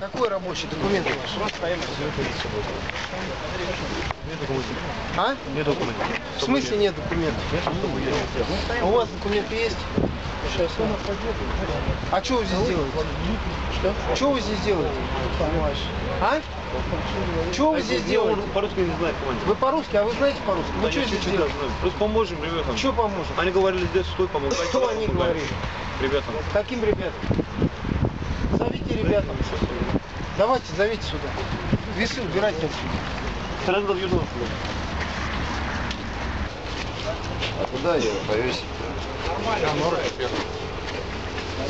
Какой рабочий документ ваш? А? Нет документов. В смысле нет документов? А у вас документы есть? Сейчас. А что вы здесь делаете? Что? Что вы здесь делаете? А? Что вы здесь делаете? По-русски не знает. Вы по-русски, а вы знаете по-русски? Вы что здесь делаете? Просто поможем ребятам. Что поможет? Они говорили, здесь стой, помогай. Что они говорили? Ребятам. Каким ребятам? Зовите ребятам. Давайте, зовите сюда. Весы убирайте отсюда. Сразу доведу. А куда ее повесить?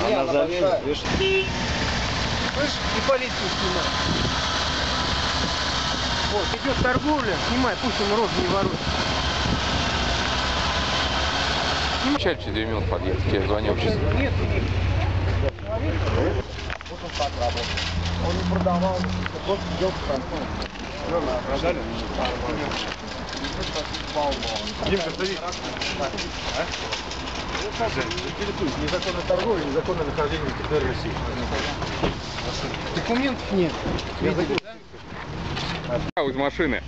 Я на замену, большая. видишь? Слышь, и полицию снимай. Вот, идет торговля, снимай, пусть он рот не ворует. Через 4 минут подъедет, звонил сейчас. Нет, нет. Вот он так работал. Он не продавал, вот идет Димка, садись. Незаконная торговля, незаконное нахождение на территории России. Документов нет. Видели, да? Из машины.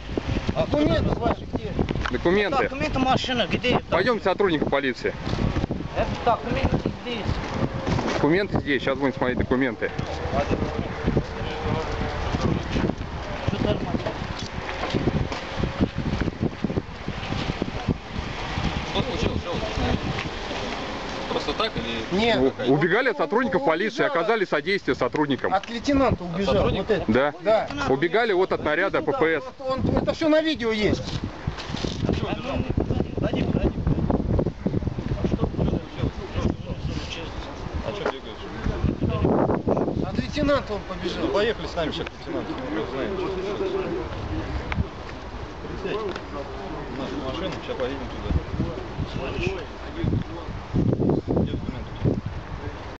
Документы ваши где? Документы. Документы машина, где? Пойдем сотрудника полиции. Это документы здесь. Документы здесь. Сейчас будем смотреть документы. Что тормозит? Просто так или... Нет. У- Убегали от сотрудников полиции, оказали содействие сотрудникам. От лейтенанта убежал. Вот это. Да. Да. Убегали вот от наряда ППС. Он, он- это все на видео есть. Погоди, погоди. А что лейтенанта он побежал. Поехали с нами сейчас, лейтенант. Мы знаем, что. Нашу машину, сейчас поедем туда.